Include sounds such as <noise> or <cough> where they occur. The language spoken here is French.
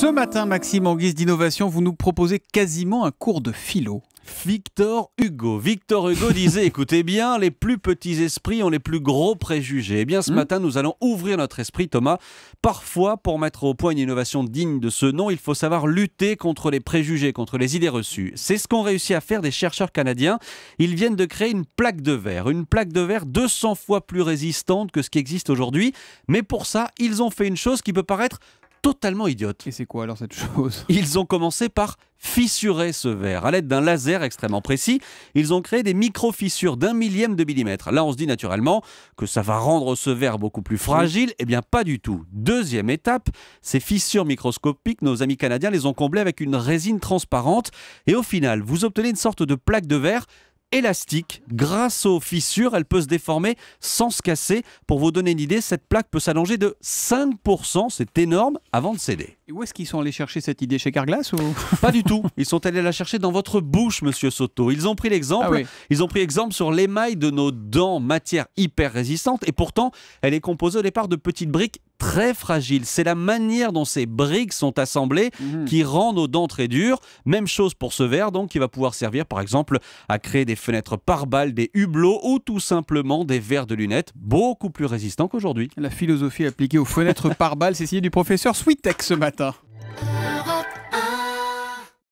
Ce matin, Maxime, en guise d'innovation, vous nous proposez quasiment un cours de philo. Victor Hugo. Victor Hugo disait, <laughs> écoutez bien, les plus petits esprits ont les plus gros préjugés. Eh bien, ce Hmm. matin, nous allons ouvrir notre esprit, Thomas. Parfois, pour mettre au point une innovation digne de ce nom, il faut savoir lutter contre les préjugés, contre les idées reçues. C'est ce qu'ont réussi à faire des chercheurs canadiens. Ils viennent de créer une plaque de verre, une plaque de verre 200 fois plus résistante que ce qui existe aujourd'hui. Mais pour ça, ils ont fait une chose qui peut paraître totalement idiote. Et c'est quoi alors cette chose? Ils ont commencé par fissurer ce verre. À l'aide d'un laser extrêmement précis, ils ont créé des micro-fissures d'un millième de millimètre. Là, on se dit naturellement que ça va rendre ce verre beaucoup plus fragile. Eh bien, pas du tout. Deuxième étape, ces fissures microscopiques, nos amis canadiens les ont comblées avec une résine transparente. Et au final, vous obtenez une sorte de plaque de verre élastique. Grâce aux fissures, elle peut se déformer sans se casser. Pour vous donner une idée, cette plaque peut s'allonger de 5%, c'est énorme, avant de céder. Et où est-ce qu'ils sont allés chercher cette idée? Chez Carglass ou? <laughs> Pas du tout. Ils sont allés la chercher dans votre bouche, monsieur Soto. Ils ont pris l'exemple. Ah oui. Ils ont pris exemple sur l'émail de nos dents, matière hyper résistante. Et pourtant, elle est composée au départ de petites briques très fragiles. C'est la manière dont ces briques sont assemblées Mhm. qui rend nos dents très dures. Même chose pour ce verre, donc, qui va pouvoir servir, par exemple, à créer des fenêtres par balles, des hublots ou tout simplement des verres de lunettes beaucoup plus résistants qu'aujourd'hui. La philosophie appliquée aux fenêtres <laughs> par balle, c'est signé du professeur Sweetex ce matin.